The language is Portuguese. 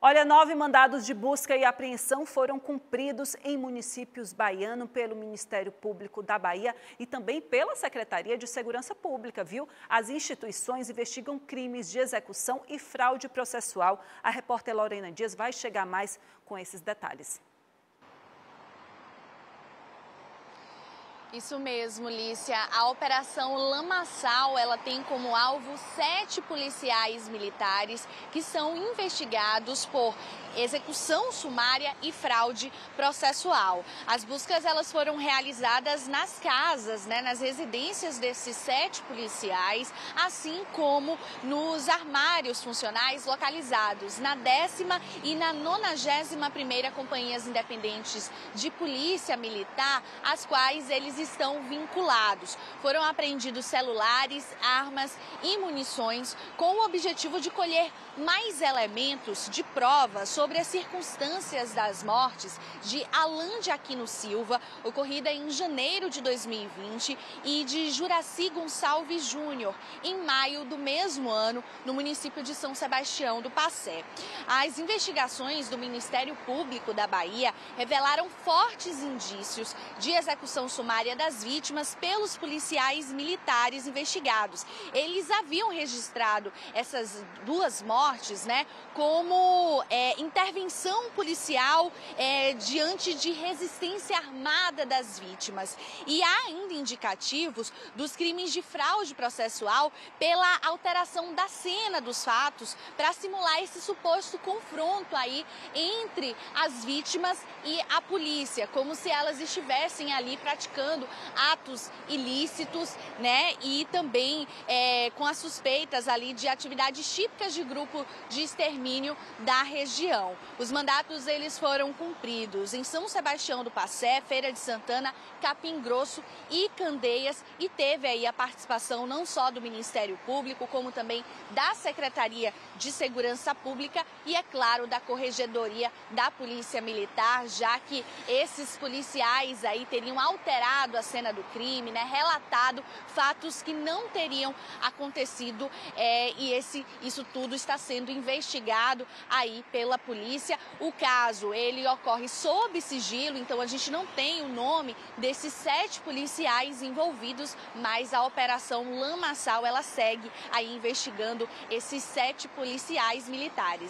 Olha, nove mandados de busca e apreensão foram cumpridos em municípios baianos pelo Ministério Público da Bahia e também pela Secretaria de Segurança Pública, viu? As instituições investigam crimes de execução e fraude processual. A repórter Lorena Dias vai chegar mais com esses detalhes. Isso mesmo, Lícia. A Operação Lamaçal, ela tem como alvo sete policiais militares que são investigados por execução sumária e fraude processual. As buscas elas foram realizadas nas casas, né, nas residências desses sete policiais, assim como nos armários funcionais localizados na décima e na nonagésima primeira companhias independentes de polícia militar, às quais eles estão vinculados. Foram apreendidos celulares, armas e munições com o objetivo de colher mais elementos de prova sobre as circunstâncias das mortes de Alain de Aquino Silva, ocorrida em janeiro de 2020, e de Juraci Gonçalves Júnior, em maio do mesmo ano, no município de São Sebastião do Passé. As investigações do Ministério Público da Bahia revelaram fortes indícios de execução sumária das vítimas pelos policiais militares investigados. Eles haviam registrado essas duas mortes né, como é, intervenção policial é, diante de resistência armada das vítimas. E há ainda indicativos dos crimes de fraude processual pela alteração da cena dos fatos para simular esse suposto confronto aí entre as vítimas e a polícia, como se elas estivessem ali praticando atos ilícitos, né, e também é, com as suspeitas ali de atividades típicas de grupo de extermínio da região. Os mandatos eles foram cumpridos em São Sebastião do Passé, Feira de Santana, Capim Grosso e Candeias e teve aí a participação não só do Ministério Público, como também da Secretaria de Segurança Pública e, é claro, da Corregedoria da Polícia Militar, já que esses policiais aí teriam alterado a cena do crime, né, relatado fatos que não teriam acontecido é, e esse, isso tudo está sendo investigado aí pela polícia. O caso, ele ocorre sob sigilo, então a gente não tem o nome desses sete policiais envolvidos, mas a operação Lamaçal, ela segue aí investigando esses sete policiais militares.